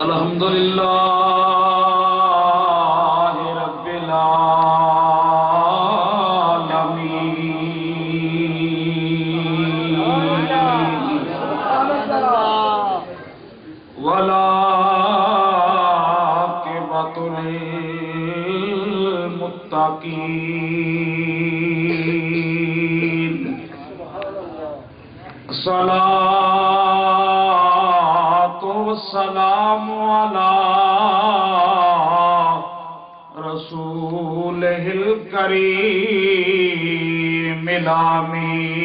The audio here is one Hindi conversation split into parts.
अल्हम्दुलिल्लाह मिलामीन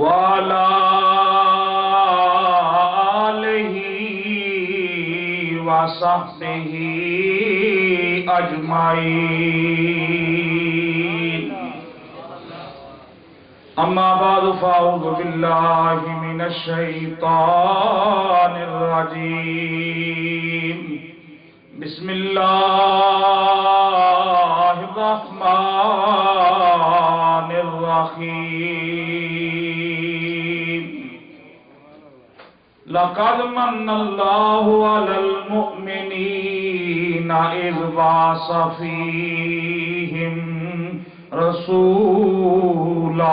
वाला वसहबिही अजमाइन अम्मा बाद फाउज़ु बिल्लाहि मिनश शैतानिर रजीम बिस्मिल्लाहिर रहमानिर रहीम लक़द मन्नल्लाहु अलल मुअमिनीना इज़ बाअस फ़ीहिम रसूला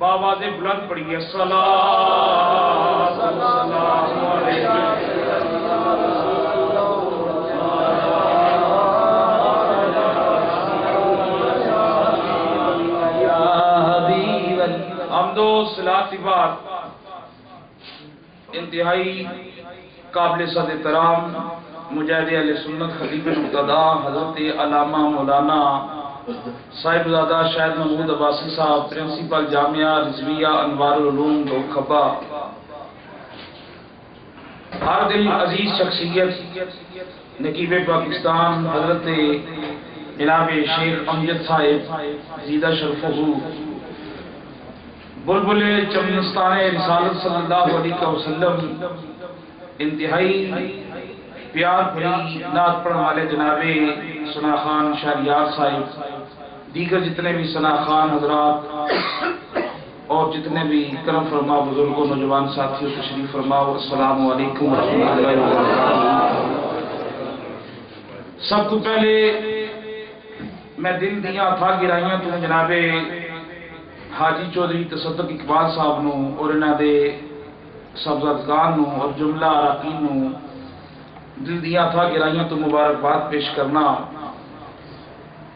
बाबा से बुलंद पढ़िए सलात सलाम अलैहि हमदो सलाती बात इंतहाई काबिल सद तराम मुजाहिद सुन्नत खतीब मुक्तदा हज़रत अलामा मौलाना साहिबजादा शायद महमूद अब्बासी साहब, प्रिंसिपल जामिया रिजविया, अनवारुल दो खब्बा। हर दिल अज़ीज़ शख्सियत, नकीब पाकिस्तान, हज़रत जनाब शेख अमजद साहिब, जीदा शरफहू बुलबुल चमनस्तान रिसालत सल्लल्लाहु अलैहि वसल्लम, इंतहाई प्यार भरी नात पढ़ने वाले जनाबे, सना खान, शहरियार साहिब, दीगर जितने भी सना खान हजरात, और जितने भी करम फरमा बुज़ुर्गों नौजवान साथियों, तशरीफ़ फरमाओ सब सबको पहले मैं दिल दिया था गिराइया तुम जनाबे हाजी चौधरी तसदक इकबाल साहब न और इन्हों सबजादगान और जुमला अरकीन दिल दिया था गिराइयों तो मुबारकबाद पेश करना।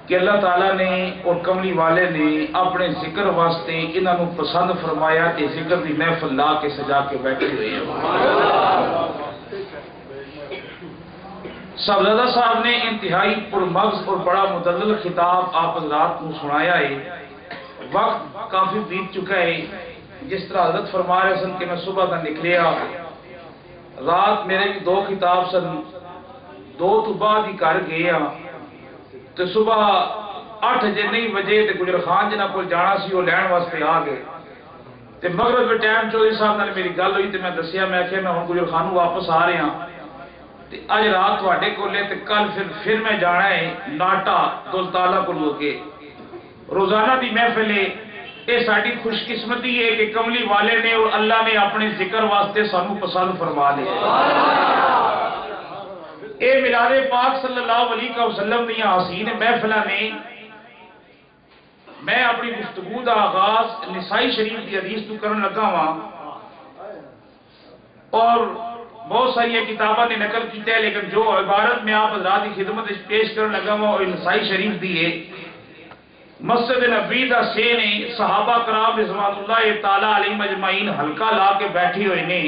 कि अल्लाह तला ने और कमली वाले ने अपने ज़िक्र वास्ते इन्हों पसंद फरमाया कि ज़िक्र की महफल ला के सजा के बैठे हुए साहबजादा साहब ने इंतहाई पुरमग्ज और बड़ा मुदल खिताब आप हजरात को सुनाया है। वक्त काफ़ी बीत चुका है। जिस तरह हज़रत फरमा रहे सन कि मैं सुबह का निकलिया रात मेरे दो खिताब सन, दो तो बाद ही घर गए तो सुबह अठ जे नहीं बजे तो गुजर खान जिन्हों को जाना सी लैन वास्ते आ गए। तो मगर फिर टाइम चौधरी साहब न मेरी गल हुई तो मैं दसिया मैं आखिया मैं हूँ गुजर खान वापस आ रहा। अज रात थोड़े को कल फिर फिर मैं जाना है नाटा दुलताला को रोज़ाना भी महफिल है खुशकिस्मती है ਖੁਸ਼ਕਿਸਮਤੀ ਹੈ ਕਿ ਕਮਲੀ ਵਾਲੇ ਨੇ ਔਰ ਅੱਲਾ ਨੇ ਆਪਣੇ ਜ਼ਿਕਰ ਵਾਸਤੇ ਸਾਨੂੰ ਪਸੰਦ ਫਰਮਾ ਲਿਆ ਇਹ ਮਿਲਾਦੇ ਪਾਕ ਸੱਲੱਲਾਹੁ ਅਲੈਹਿ ਵਸੱਲਮ ਦੀਆਂ ਹਸੀਨ मैं अपनी गुफ्तगू का आगाज़ निसाई शरीफ की हदीस तू कर लगा वा। और बहुत सारिया किताबों ने नकल किया लेकिन जो इबारत में आप हजरा की खिदमत पेश कर लगा वा और नसाई शरीफ दी है। मस्जिद नबी का से ने सहाबा कराम रिजवानुल्लाह ताला अलैहि मजमाइन हल्का ला के बैठे हुए ने।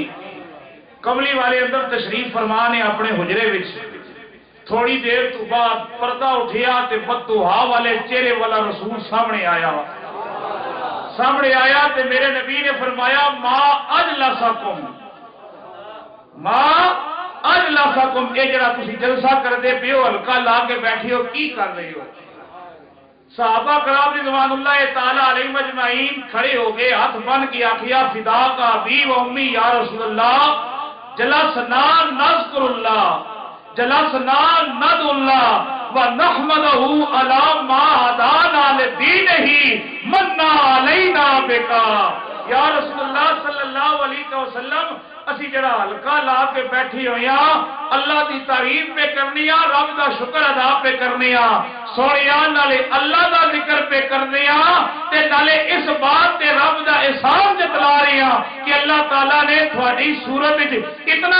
कमली वाले अंदर तशरीफ़ फरमा ने अपने हुजरे विच। थोड़ी देर तो बाद पर्दा उठिया ते बदुहा वाले चेहरे वाला रसूल सामने आया। सामने आया ते मेरे नबी ने फरमाया, माँ अज लसाकुम माँ अज लसाकुम ये जरा तुम जलसा करते पे हो हल्का ला के बैठे हो की कर रहे हो? साहबा कराम अलैहि मजमाइन खड़े हो गए, हाथ बन के आखिया फिदा का व उम्मी, या रसूलुल्लाह जलसना नज़कुरुल्लाह जलसना नदुल्लाह, व नहमदहु अला मा हदाना लिदीनिही, मन्ना अलैना बिका। या रसूलुल्लाह सल्लल्लाहु अलैहि ਅਸੀਂ ਜਿਹੜਾ ਹਲਕਾ ਲਾ ਕੇ ਬੈਠੇ ਹੋਇਆ ਅੱਲਾ ਦੀ ਤਾਰੀਫ ਪੇ ਕਰਨੀ ਆ ਰੱਬ ਦਾ ਸ਼ੁਕਰ ਅਦਾ ਪੇ ਕਰਨੇ ਆ ਸੋਹਣਿਆ ਨਾਲੇ ਅੱਲਾ ਦਾ ਜ਼ਿਕਰ ਪੇ ਕਰਨੇ ਆ ਤੇ ਨਾਲੇ ਇਸ ਬਾਤ ਤੇ ਰੱਬ ਦਾ ਇਹਸਾਨ ਜਤਲਾ ਰਹੇ ਆ ਕਿ ਅੱਲਾ ਤਾਲਾ ਨੇ ਤੁਹਾਡੀ ਸੂਰਤ ਵਿੱਚ ਕਿਤਨਾ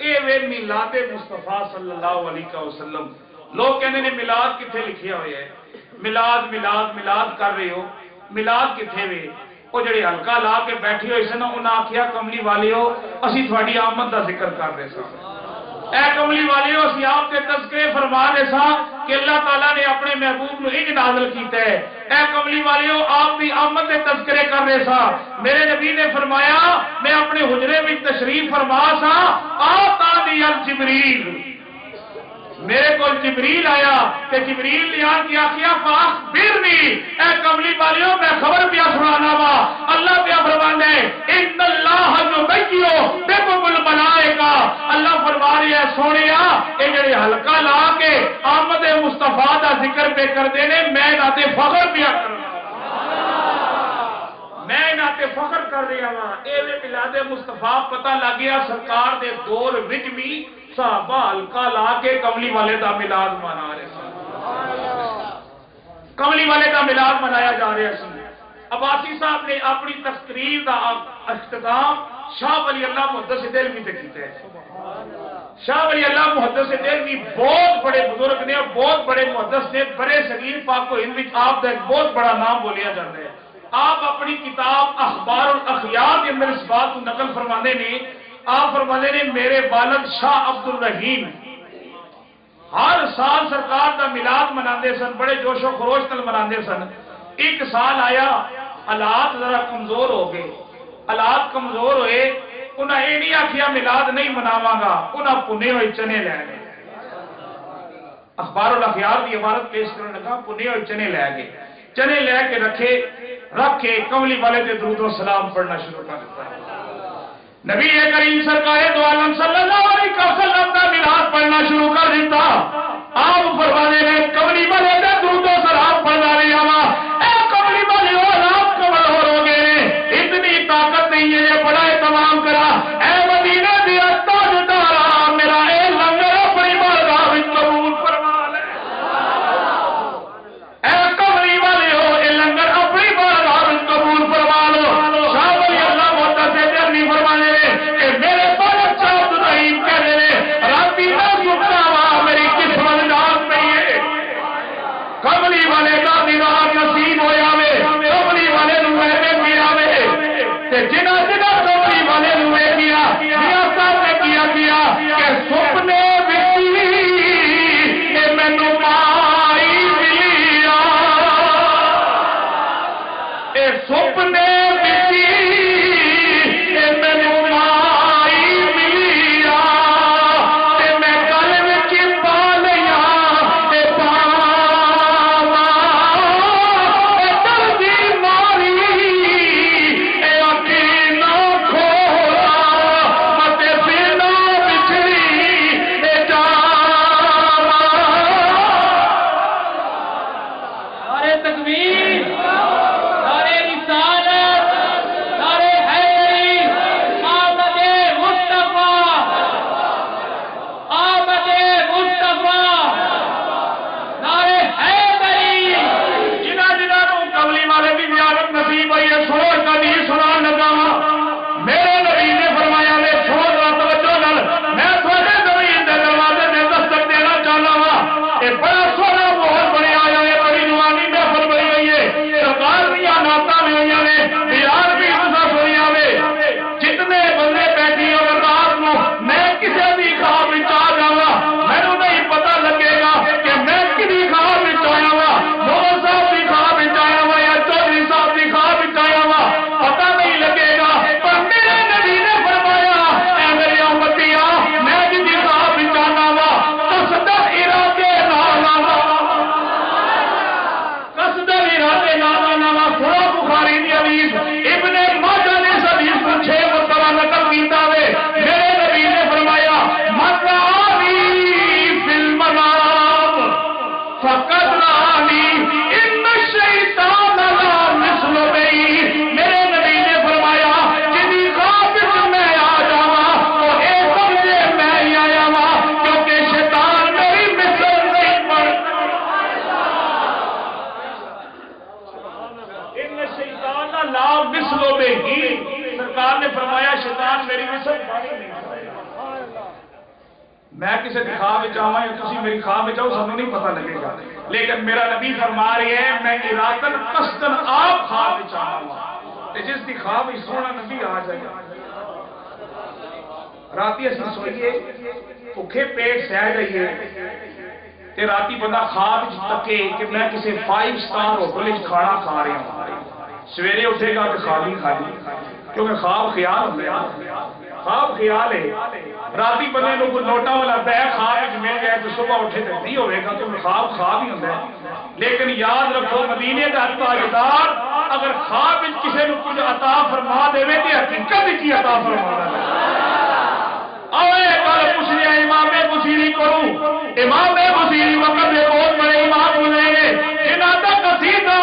ਇਹ ਵੇ ਮਿਲਾਦੇ ਮੁਸਤਫਾ ਸੱਲੱਲਾਹੁ ਅਲੈਹਿ ਵਸੱਲਮ ਲੋਕ ਕਹਿੰਦੇ ਨੇ ਮਿਲਾਦ ਕਿੱਥੇ ਲਿਖਿਆ ਹੋਇਆ ਹੈ ਮਿलाद मिलाद मिलाद कर रहे हो ਮਿਲਾਦ ਕਿੱਥੇ ਵੇ ਉਹ ਜਿਹੜੇ ਹਲਕਾ ਲਾ ਕੇ ਬੈਠੇ ਹੋਏ ਸਨ ਉਹਨਾਂ ਆਖਿਆ ਕਮਲੀ ਵਾਲਿਓ ਅਸੀਂ ਤੁਹਾਡੀ ਆਮਦ ਦਾ ਜ਼ਿਕਰ ਕਰ ਰਹੇ ਸਾਂ ਐ ਕਮਲੀ ਵਾਲਿਓ ਅਸੀਂ ਆਪ ਤੇ ਤਜ਼ਕਰੇ ਫਰਮਾ ਰਹੇ ਸਾਂ ਕਿ ਅੱਲਾਹ ਤਾਲਾ ਨੇ ਆਪਣੇ ਮਹਿਬੂਬ ਨੂੰ ਇੰਜ ਨਾਜ਼ਲ ਕੀਤਾ ਹੈ ਐ ਕਮਲੀ ਵਾਲਿਓ ਆਪ ਦੀ ਆਮਦ ਦੇ ਤਜ਼ਕਰੇ ਕਰ ਰਹੇ ਸਾਂ ਮੇਰੇ ਨਬੀ ਨੇ ਫਰਮਾਇਆ ਮੈਂ ਆਪਣੇ ਹੁਜਰੇ ਵਿੱਚ ਤਸ਼ਰੀਫ ਫਰਮਾ ਸਾਂ ਆ ਤਾਨੀ ਅਲ ਜਿਬਰੀਲ मेरे को जिबरील आया ते जिबरील ने आके आखिया फाख बिरनी ए कमली वालियों मैं खबर पिया सुनाना वा। अल्लाह पिया फरमाने इन अल्लाह जो बैठियो देखो कुल मलाइका अल्लाह फरमा है, सोनिया ए जेड़े हलका ला के आमद मुस्तफ़ा दा ज़िक्र पे करदे ने, मैं नाते फखर पिया करना मैं नाते फखर कर रहा वा। ए मिलादे मुस्तफ़ा पता लग गया सरकार दे दौर विच भी साहबा हल्का ला के कमली वाले का मिलाद मना रहे कमली वाले का मिलाद मनाया जा रहा सी अबासी साहब ने अपनी तकरीर का अख्ताम शाह वली अल्लाह मुहदस दिलवी से किया शाह वली अल्लाह मुहदस दिलवी बहुत बड़े बुज़ुर्ग ने और बहुत बड़े मुहदस ने, बड़े सगीर पाको हिंद आप का एक बहुत बड़ा नाम बोलिया जाता है। आप अपनी किताब अखबार और अखियार के अंदर इस बात को नकल फरमाने ने आप फरमाने ने मेरे बालक शाह अब्दुल रहीम। हर साल सरकार का मिलाद मनाते सन, बड़े जोशो खरोश नाल मनाते सन। एक साल आया, हालात जरा कमज़ोर हो गए। हालात कमज़ोर हुए, उन्हें ये नहीं आखिया, मिलाद नहीं मनावागा। उन्हें पुने हुए चने लै गए अखबार अखियार की इमारत पेश करने लगा पुने हुए चने लै गए चने लैके रखे, रख के कमली वाले के दरूदो सलाम पढ़ना शुरू कर दिता। नबी करीम सरकार दो आलम सल्लल्लाहु अलैहि वसल्लम का मिलाद पढ़ना शुरू कर दिता। आप फरमाने में कमली वाले फरमा रहे खाब चाहूँगा। पेट सह जाइए तो बंदा खाब तके मैं किसी फाइव स्टार होटल खाना खा रहा हूँ। सवेरे उठेगा तो खाली खाली क्योंकि खाब ख्याल होंगे। खाब ख्याल है। राती बंद नोटा लोटा वाला पै खाब मिल जाए तो सुबह उठे तो नहीं होगा क्योंकि खाब खा ही होंगे लेकिन याद रखो, मदीने का ताजदार अगर खाब किसी को कुछ अता फरमा देवे तो हकीकत की अता फरमा आए कल पुछने इमामे मुसीरी करूँ। बहुत बड़े इमाम गुजरे इन्हों तक असीदा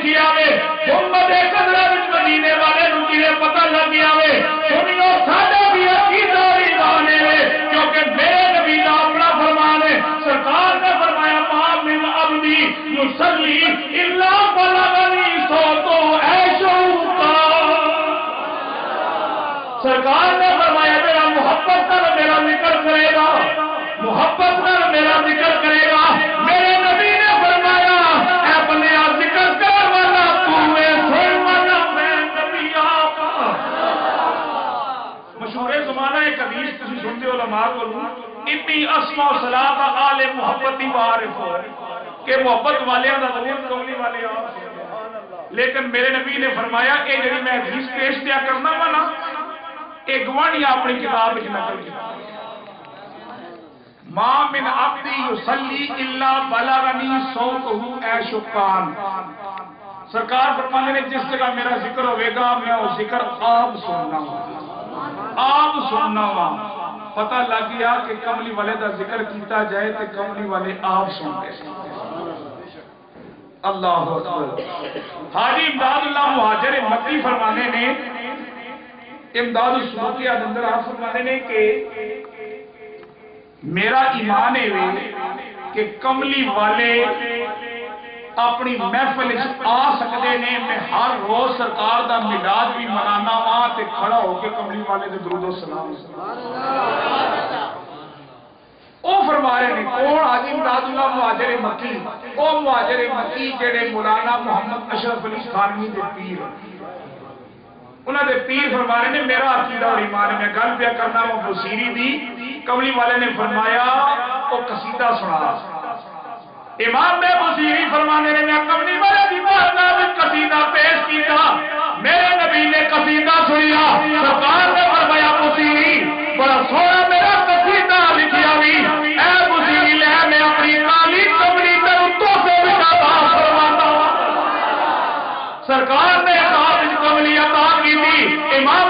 देखी आवे गुंबद कदरा विच मदीने वाले नु किवें पता लग आवे सुनियो साडा भी अकीदा ईमान है क्योंकि मेरे नबी दा अपना फरमान है, सरकार ने फरमाया मा मिन अब्दी युसल्ली इल्ला बलगनी सो तो ऐशो का सरकार लेकिन मेरे नबी ने फरमाया जी मैं हदीस पेश दिया करना वा ना ये गवाणी अपनी किताब माँ मिन अब्दी युसल्ली इल्ला ने, जिस जगह मेरा ज़िक्र होगा मैं ज़िक्र आप सुनना हूँ आप सुनना हूँ पता लग गया कि कमली वाले का ज़िक्र किया जाए तो कमली वाले आप ਸੁਣਦੇ अल्लाह हाजी इमदादुल्लाह मुहाजर मती फरमाने ने इमदाद अंदर आप फरमाने ने कि मेरा ईमान है कि कमली वाले अपनी महफिल आ सकते ने। मैं हर रोज सरकार का मिलाद भी मनाना वा तो खड़ा होकर कमली वाले के दरूदो सलाम। मोहम्मद अशरफ अली खानवी के पीर। उन्होंने पीर फरमा ने मेरा अकीदा और ईमान मैं गल पे करना वो दी। कमली वाले ने फरमाया कसीदा सुना। इमाम ने मसीही फरमाने ने मैं कमली वाले की बारगाह कसीदा पेश किया मेरे नबी ने कसीदा सुनिया। सरकार ने फरमाया मसीही बड़ा सोना मेरा कसीदा लिखिया भी मैं अपनी काली कमली तेरे सरकार ने कहा कमली अदा की इमाम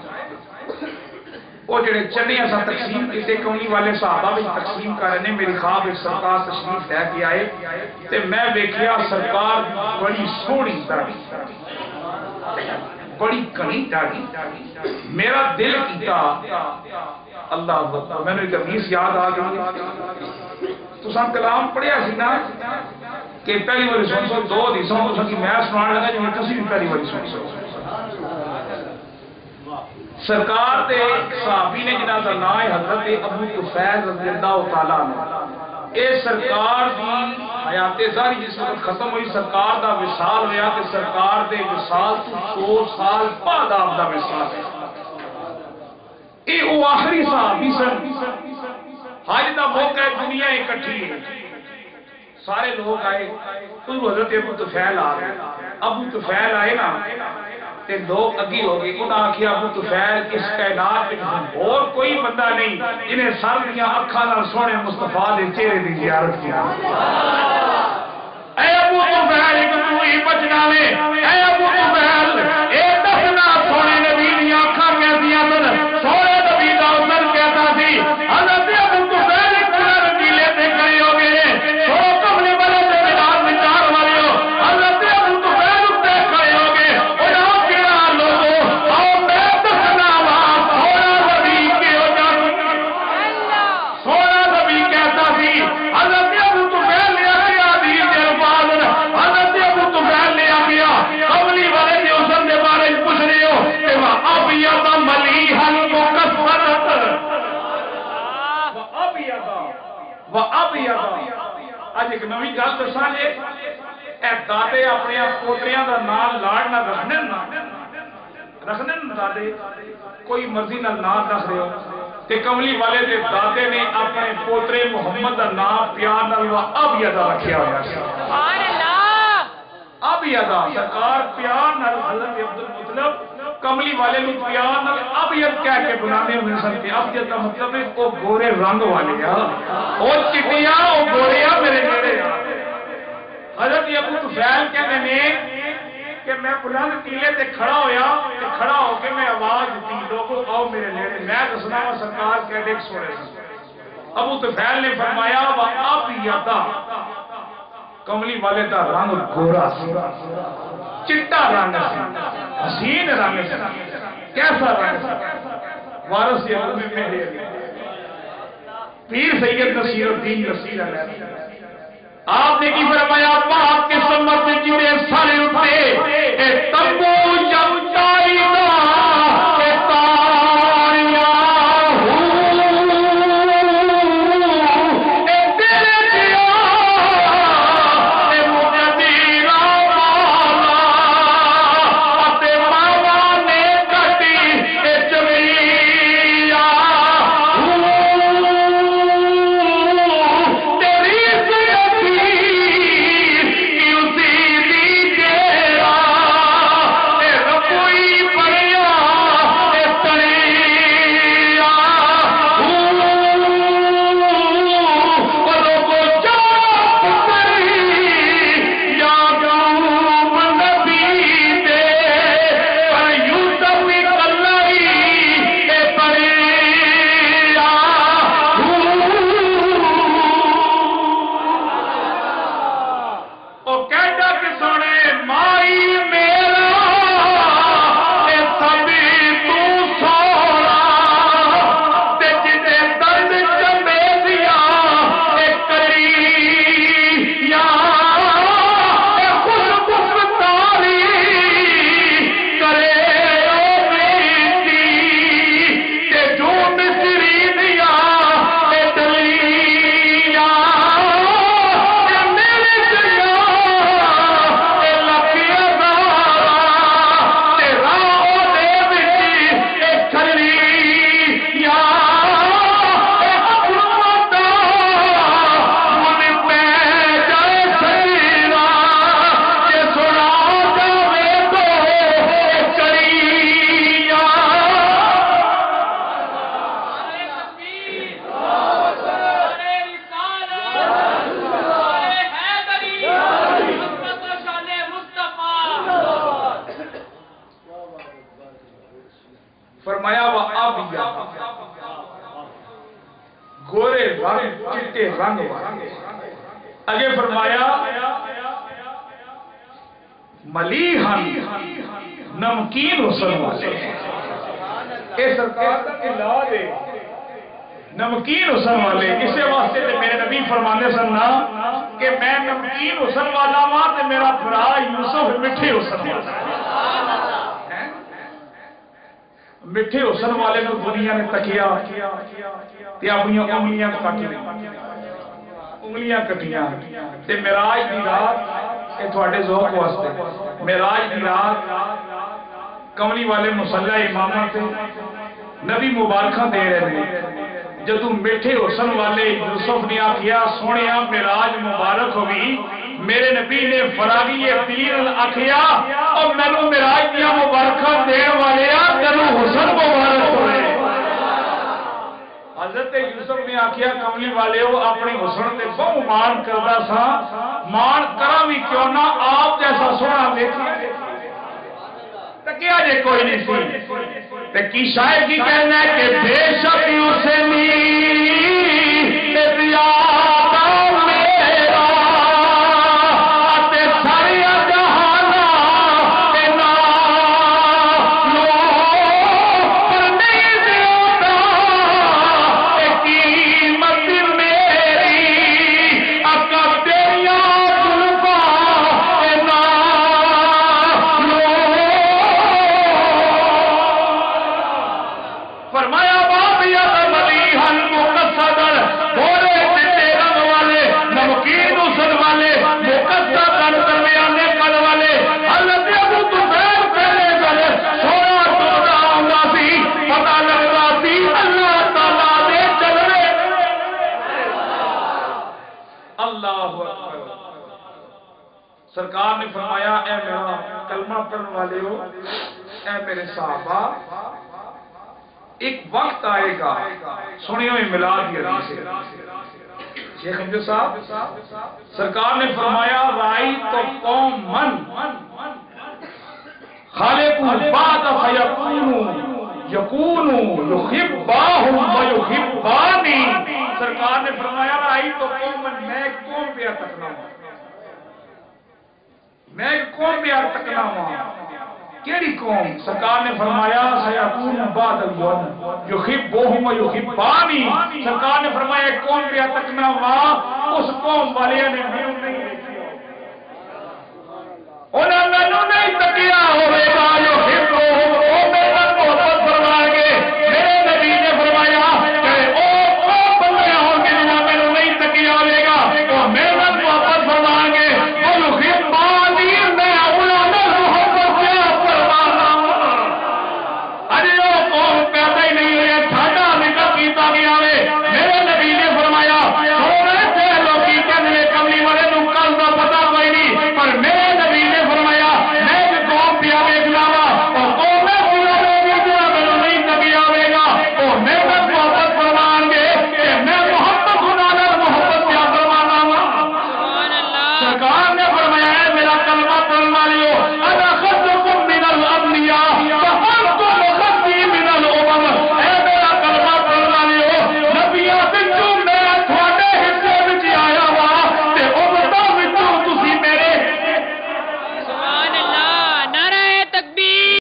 ਉਹ ਜਿਹੜੇ ਚੰਨੇ ਅਸਾਂ ਤਕਸੀਮ ਕੀਤੇ ਕਮਲੀ ਵਾਲੇ ਸਹਾਬਾ ਵਿੱਚ ਤਕਸੀਮ ਕਰ ਰਹੇ ਨੇ ਮੇਰੀ ਖਾਬ ਵਿੱਚ ਸਰਕਾਰ ਤਸ਼ਰੀਫ ਲੈ ਕੇ ਆਏ ਤੇ ਮੈਂ ਵੇਖਿਆ ਸਰਕਾਰ ਬੜੀ ਸੋਹਣੀ ਦਾੜੀ ਬੜੀ ਘਣੀ ਦਾੜੀ ਮੇਰਾ ਦਿਲ ਕੀਤਾ ਅੱਲਾਹ ਅਕਬਰ ਮੈਨੂੰ ਇੱਕ ਹਦੀਸ ਯਾਦ ਆ ਗਈ ਤੁਸੀਂ ਕਲਾਮ ਪੜਿਆ ਸੀ ਨਾ ਕਿ ਪਹਿਲੀ ਵਾਰੀ ਸੁਣ ਸੋ ਦੋ ਹਦੀਸਾਂ ਤੁਸੀਂ ਕਿ ਮੈਂ ਸੁਣਾਉਣ ਲੱਗਾ ਜਿਵੇਂ ਤੁਸੀਂ ਵੀ ਪਹਿਲੀ ਵਾਰੀ ਸੁਣ सरकार के सहाबी ने जिन्हों का नाम है, हज़रत अबू कुसैन रजीदा उताला ने यह सरकार की हयाते सारी जिस वक्त खत्म हुई, सरकार का विशाल होया तो सरकार के विशाल तो सौ साल बाद आपका विशाल है। ये आखिरी सहाबी सन। हज का मौका है, दुनिया इकट्ठी है। सारे लोग आए कोई हज़रत अबू तुफैल आ गए अबू तुफैल आए ना ते दो अगी हो गई। उन्हें आखिया अबू तुफैल इस कायनात में और कोई बंदा नहीं, जिन्हें सर दिया अखा ना सोने मुस्तफ़ा के चेहरे की जियारत की अबू तुफैल बचना ने अबू तुफैल ए दसना सोने ने अब एक नवी गल दसा अपने पोतरिया का नाम लाड़ रखने रखने कोई मर्ज़ी ना नाम रख कमली वाले के दाते ने अपने पोतरे मुहम्मद का ना प्यार अब अदा रखा अब सरकार प्यार मतलब कमली वाले प्यार अब यद कह के बुलाने हुए सकते अब जब का तो मतलब है वो गोरे रंग वाले आ चिटिया वो गोरे आ मेरे नेड़े हज़रत अबू तुफैल कहने ने कि मैं बुलंद टीले से खड़ा होया खड़ा होके मैं आवाज़ दी, लोगों आओ मेरे नेड़े मैं तो दसना वा सरकार कहते सोने अबू तुफैल ने फरमाया, वह, अब यादा कमली वाले का रंग गोरा चिट्टा रंग हसीन रंग कैसा रंग वारस में मेरे पीर सैयद नसीरुद्दीन नसीर आपने की फरमाया, आपके सम्मत में जुड़े सारे उठे तंबू फरमाया, वह अब गोरे रंग, चिट्टे रंग अगे फरमाया, मलीहन, नमकीन हुसन वाले ए सरकार के लाल नमकीन हुसन वाले, इसे वास्ते ते मेरे नबी फरमाने सन ना, कि मैं नमकीन हुसन वाला वा, ते मेरा भरा यूसुफ मिठे हुसन वाला मिठे हुसन वाले को दुनिया ने तकिया, ते उंगलियाँ कट उंगलियाँ कटिया मिराज की रात ये थोड़े जोक वास्ते। मिराज की रात, कमली वाले मुसला इमाम से नबी मुबारक दे रहे हैं जदू मिठे हुसन वाले यूसुफ ने आखिया सोने मिराज मुबारक होगी मेरे नबी ने फरागी पीर आखिया और मैनू मिराज दिया मुबारक देने वाले तेन हुसन मुबारक होने हज़रत यूसुफ ने आखिया, कमली वाले, वो अपने हुसन से बहु मान करता सा। मान करा भी क्यों ना, आप जैसा सोना देखिए। तकिया जे कोई नहीं सुन की शायद की कहना है कि बेशक यूसुफ साहब, सरकार ने फरमाया, राई तो कौम मन। फयकूनु, यकूनु युहिब्बाहुम व युहिब्बानी। सरकार ने फरमाया, राई तो कौम मन, मैं कौम पे तकना हूँ मैं कौम पे तकना हूँ केड़ी कौम? सरकार ने फरमाया सयाकून बाद युखिब बोहुम युखिब पानी सरकार ने फरमाया, कौन गया तक ना हुआ? उस कौम वाले ने मैं नहीं उन्हें मैनू नहीं तकिया होगा